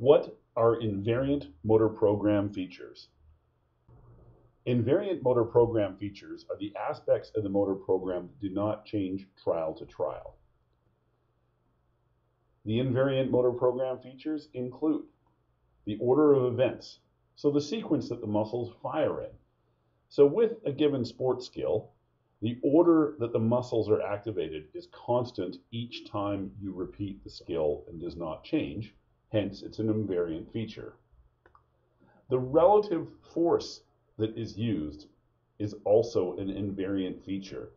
What are invariant motor program features? Invariant motor program features are the aspects of the motor program that do not change trial to trial. The invariant motor program features include the order of events, so the sequence that the muscles fire in. So with a given sport skill, the order that the muscles are activated is constant each time you repeat the skill and does not change, hence it's an invariant feature. The relative force that is used is also an invariant feature.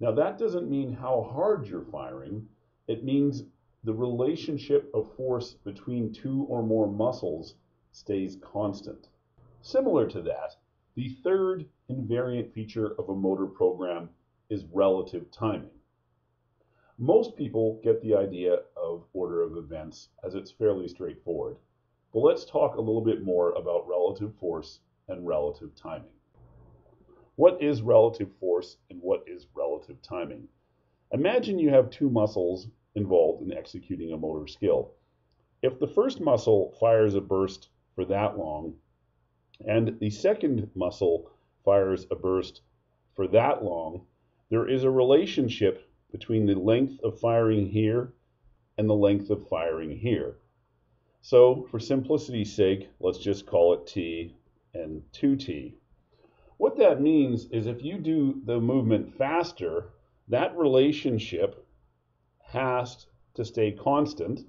Now that doesn't mean how hard you're firing, it means the relationship of force between two or more muscles stays constant. Similar to that, the third invariant feature of a motor program is relative timing. Most people get the idea of order of events as it's fairly straightforward, but let's talk a little bit more about relative force and relative timing. What is relative force and what is relative timing? Imagine you have two muscles involved in executing a motor skill. If the first muscle fires a burst for that long, and the second muscle fires a burst for that long, there is a relationship between the length of firing here and the length of firing here. So for simplicity's sake, let's just call it T and 2T. What that means is if you do the movement faster, that relationship has to stay constant.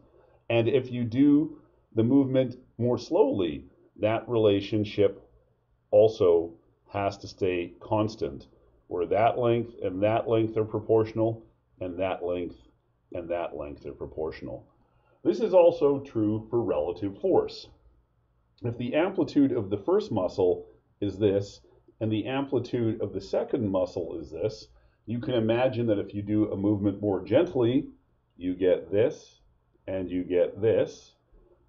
And if you do the movement more slowly, that relationship also has to stay constant, where that length and that length are proportional, and that length and that length are proportional. This is also true for relative force. If the amplitude of the first muscle is this, and the amplitude of the second muscle is this, you can imagine that if you do a movement more gently, you get this, and you get this.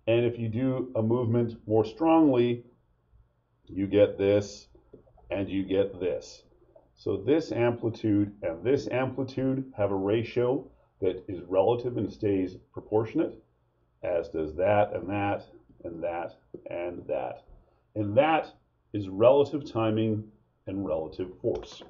And if you do a movement more strongly, you get this, and you get this. So this amplitude and this amplitude have a ratio that is relative and stays proportionate, as does that and that and that and that. And that is relative timing and relative force.